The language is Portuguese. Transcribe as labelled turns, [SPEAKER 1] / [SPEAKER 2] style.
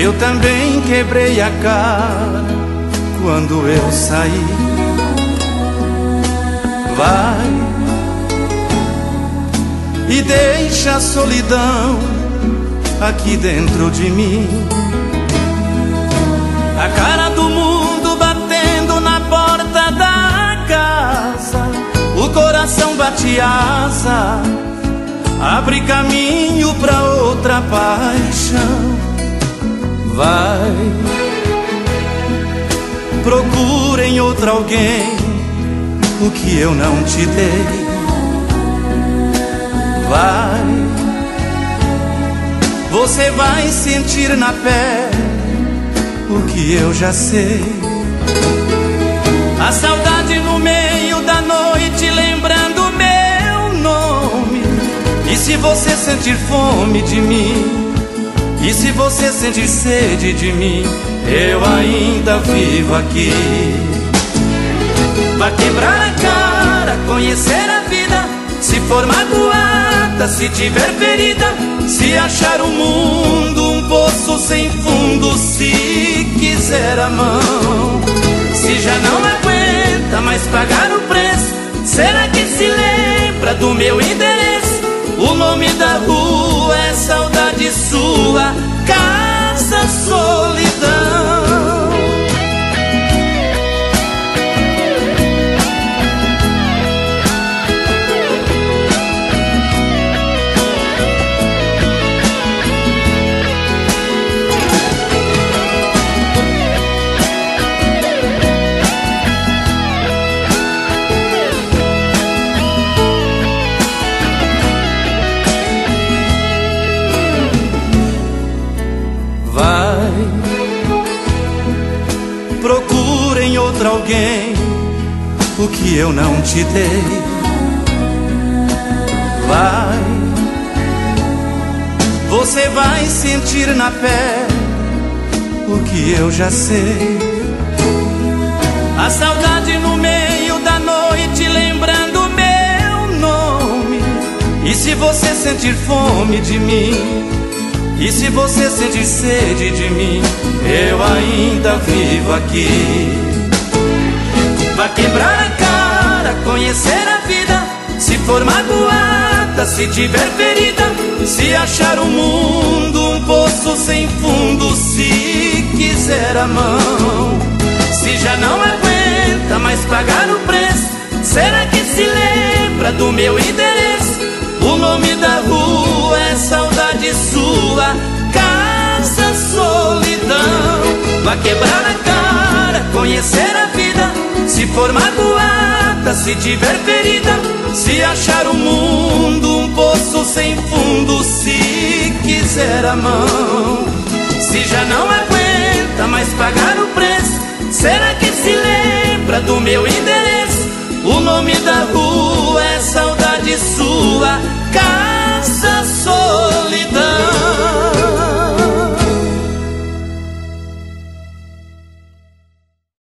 [SPEAKER 1] Eu também quebrei a cara quando eu saí. Vai e deixa a solidão aqui dentro de mim. A cara do mundo batendo na porta da casa, o coração bate asa, abre caminho pra outra paixão. Vai, outro alguém o que eu não te dei. Vai, você vai sentir na pele o que eu já sei. A saudade no meio da noite, lembrando meu nome. E se você sentir fome de mim? E se você sentir sede de mim, eu ainda vivo aqui. Vai quebrar a cara, conhecer a vida. Se for magoada, se tiver ferida, se achar o mundo um poço sem fundo, se quiser a mão. Se já não aguenta mais pagar o preço, será que se lembra do meu endereço? O nome da rua é saudade sua, outro alguém o que eu não te dei. Vai, você vai sentir na pele o que eu já sei. A saudade no meio da noite, lembrando meu nome. E se você sentir fome de mim? E se você sentir sede de mim, eu ainda vivo aqui. Vai quebrar a cara, conhecer a vida. Se for magoada, se tiver ferida. Se achar o mundo um poço sem fundo. Se quiser a mão. Se já não aguenta mais pagar o preço. Será que se lembra do meu endereço? O nome da rua é saudade sua. Casa solidão. Vai quebrar a cara, conhecer se tiver ferida, se achar o mundo um poço sem fundo, se quiser a mão, se já não aguenta mais pagar o preço, será que se lembra do meu endereço? O nome da rua é saudade sua. Car